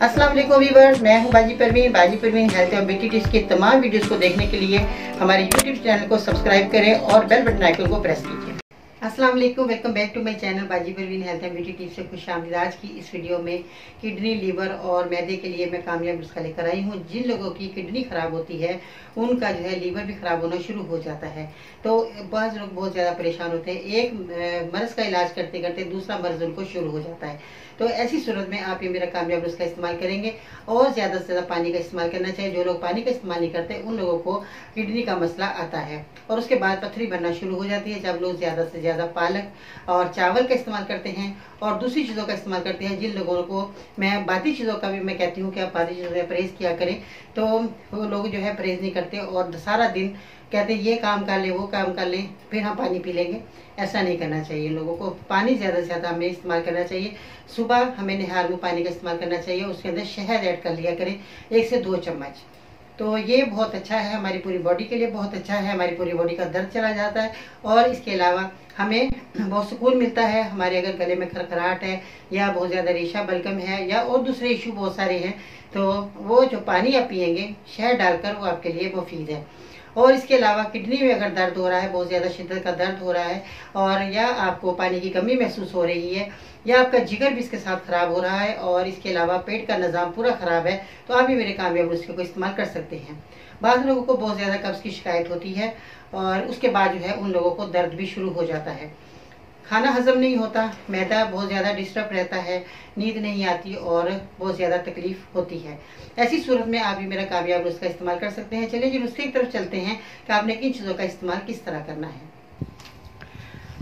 अस्सलाम वीवर्स मैं हूँ बाजी परवीन। बाजी परवीन हेल्थ और ब्यूटी टिप्स की तमाम वीडियोस को देखने के लिए हमारे यूट्यूब चैनल को सब्सक्राइब करें और बेल बटन आइकन को प्रेस कीजिए। अस्सलाम वालेकुम welcome back to my channel Baji Parveen health and beauty tips से खुश आमदीद। आज की इस वीडियो में किडनी लीवर और मैदे के लिए मैं कामयाब नुस्खा लेकर आई हूँ। जिन लोगों की किडनी खराब होती है, उनका जो है लीवर भी खराब होना शुरू हो जाता है। तो बहुत लोग बहुत ज़्यादा परेशान होते हैं। एक मर्ज का इलाज करते करते दूसरा मर्ज उनको शुरू हो जाता है। तो ऐसी सूरत में आप ये मेरा कामयाब नुस्खा इस्तेमाल करेंगे और ज़्यादा से ज़्यादा पानी का इस्तेमाल करना चाहिए। जो लोग पानी का इस्तेमाल नहीं करते, उन लोगों को किडनी का मसला आता है। और उसके बाद पथरी बनना शुरू हो जाती है। जब लोग ज़्यादा से ज़्यादा पालक और चावल का इस्तेमाल करते हैं और दूसरी चीज़ों का इस्तेमाल करते हैं जिन लोगों को मैं बाती चीज़ों का भी मैं कहती हूँ कि आप बाती चीज़ों का परहेज़ किया करें तो वो लोग जो है परहेज़ नहीं करते और सारा दिन कहते ये काम कर ले, वो काम कर ले, फिर हम पानी पी लेंगे। ऐसा नहीं करना चाहिए लोगों को। पानी ज़्यादा से ज़्यादा हमें इस्तेमाल करना चाहिए। सुबह हमें निहार में पानी का इस्तेमाल करना चाहिए, उसके अंदर शहद ऐड कर लिया करें, एक से दो चम्मच। तो ये बहुत अच्छा है, हमारी पूरी बॉडी के लिए बहुत अच्छा है, हमारी पूरी बॉडी का दर्द चला जाता है और इसके अलावा हमें बहुत सुकून मिलता है। हमारे अगर गले में खरखराहट है या बहुत ज़्यादा रेशा बलगम है या और दूसरे इशू बहुत सारे हैं तो वो जो पानी आप पियेंगे, शहद डालकर वो आपके लिए मुफीद है। और इसके अलावा किडनी में अगर दर्द हो रहा है, बहुत ज़्यादा शिद्दत का दर्द हो रहा है, और या आपको पानी की कमी महसूस हो रही है, या आपका जिगर भी इसके साथ ख़राब हो रहा है, और इसके अलावा पेट का निज़ाम पूरा ख़राब है तो आप भी मेरे कामयाब नुस्खे को इस्तेमाल कर सकते हैं। बाद लोगों को बहुत ज़्यादा कब्ज़ की शिकायत होती है, और उसके बाद जो है उन लोगों को दर्द भी शुरू हो जाता है। खाना हजम नहीं होता, मैदा बहुत ज़्यादा डिस्टर्ब रहता है, नींद नहीं आती और बहुत ज़्यादा तकलीफ़ होती है। ऐसी सूरत में आप भी मेरा कामयाब नुस्खा इस्तेमाल कर सकते हैं। चलिए जी, नुस्खे की तरफ़ चलते हैं कि आपने किन चीज़ों का इस्तेमाल किस तरह करना है।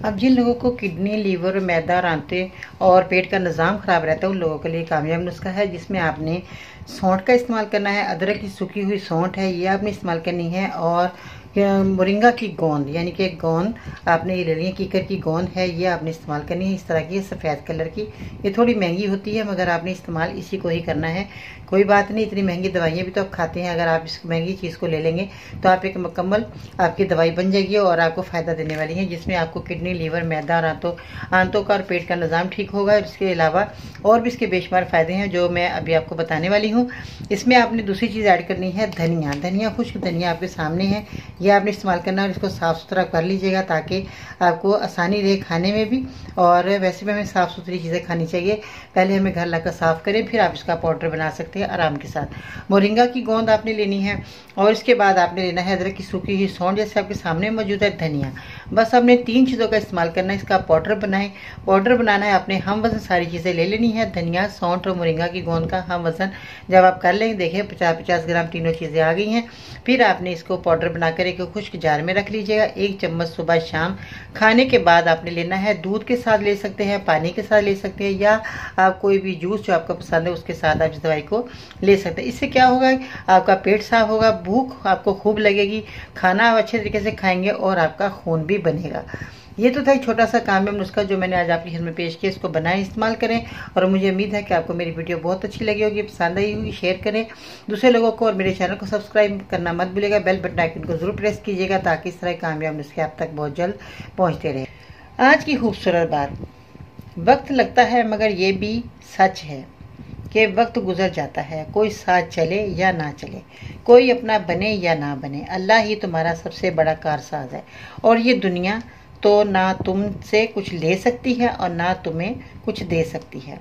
अब जिन लोगों को किडनी, लीवर, मैदा, रांते और पेट का निज़ाम ख़राब रहता है, उन लोगों के लिए कामयाब नुस्खा है, जिसमें आपने सौंठ का इस्तेमाल करना है, अदरक की सूखी हुई सौंठ है, ये आपने इस्तेमाल करनी है और मोरिंगा की गोंद, यानी कि गोंद आपने ये ले ली है कीकर की गोंद है, ये आपने इस्तेमाल करनी है, इस तरह की सफ़ेद कलर की, ये थोड़ी महँगी होती है, मगर आपने इस्तेमाल इसी को ही करना है। कोई बात नहीं, इतनी महँगी दवाइयाँ भी तो आप खाते हैं, अगर आप इस महँगी चीज़ को ले लेंगे तो आप एक मुकम्मल आपकी दवाई बन जाएगी और आपको फ़ायदा देने वाली है, जिसमें आपको किडनी, लीवर, मैदा और आंतों आंतों का और पेट का निज़ाम ठीक होगा, और इसके अलावा और भी इसके बेशुमार फ़ायदे हैं, जो मैं अभी आपको बताने वाली हूँ। इसमें आपने दूसरी चीज़ ऐड करनी है, धनिया। धनिया, खुश्क धनिया आपके सामने है ये आपने इस्तेमाल करना और इसको साफ़ सुथरा कर लीजिएगा ताकि आपको आसानी रहे खाने में भी। और वैसे भी हमें साफ़ सुथरी चीज़ें खानी चाहिए। पहले हमें घर लाकर साफ़ करें, फिर आप इसका पाउडर बना सकते हैं आराम के साथ। मोरिंगा की गोंद आपने लेनी है और इसके बाद आपने लेना है अदरक की सूखी हुई सौंड, जैसे आपके सामने मौजूद है, धनिया। बस आपने तीन चीज़ों का इस्तेमाल करना है, इसका पाउडर बनाए। पाउडर बनाना है, आपने हम वज़न सारी चीज़ें ले लेनी है। धनिया, सौंठ और मोरिंगा की गोंद का हम वज़न जब आप कर लेंगे देखें पचास पचास ग्राम तीनों चीज़ें आ गई हैं। फिर आपने इसको पाउडर बनाकर एक खुश्क जार में रख लीजिएगा। एक चम्मच सुबह शाम खाने के बाद आपने लेना है, दूध के साथ ले सकते हैं, पानी के साथ ले सकते हैं, या आप कोई भी जूस जो आपको पसंद है, उसके साथ आप इस दवाई को ले सकते हैं। इससे क्या होगा, आपका पेट साफ़ होगा, भूख आपको खूब लगेगी, खाना आप अच्छे तरीके से खाएँगे और आपका खून भी बनेगा। ये तो था एक छोटा सा काम है, नुस्खा जो मैंने आज आपकी में पेश किया, इसको बनाए, इस्तेमाल करें और मुझे उम्मीद है कि आपको मेरी वीडियो बहुत अच्छी लगी होगी। पसंद आई होगी, शेयर करें, दूसरे लोगों को और मेरे चैनल को सब्सक्राइब करना मत भूलेगा बेल बटन आइकन को ज़रूर प्रेस कीजिएगा ताकि इस तरह कामयाब नुस्खे आप तक बहुत जल्द पहुँचते रहे। आज की खूबसूरत बात। वक्त लगता है मगर ये भी सच है। कि वक्त गुजर जाता है। कोई साथ चले या ना चले, कोई अपना बने या ना बने, अल्लाह ही तुम्हारा सबसे बड़ा कारसाज है। और ये दुनिया तो ना तुमसे कुछ ले सकती है और ना तुम्हें कुछ दे सकती है।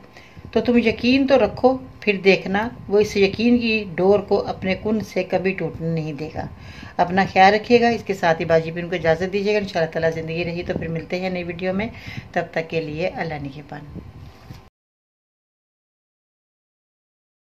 तो तुम यकीन तो रखो, फिर देखना, वो इस यकीन की डोर को अपने कुन से कभी टूटने नहीं देगा। अपना ख्याल रखिएगा, इसके साथ ही बाजी भी उनको इजाज़त दीजिएगा। इन ज़िंदगी रही तो फिर मिलते हैं नई वीडियो में। तब तक के लिए अल्लाह निगेबान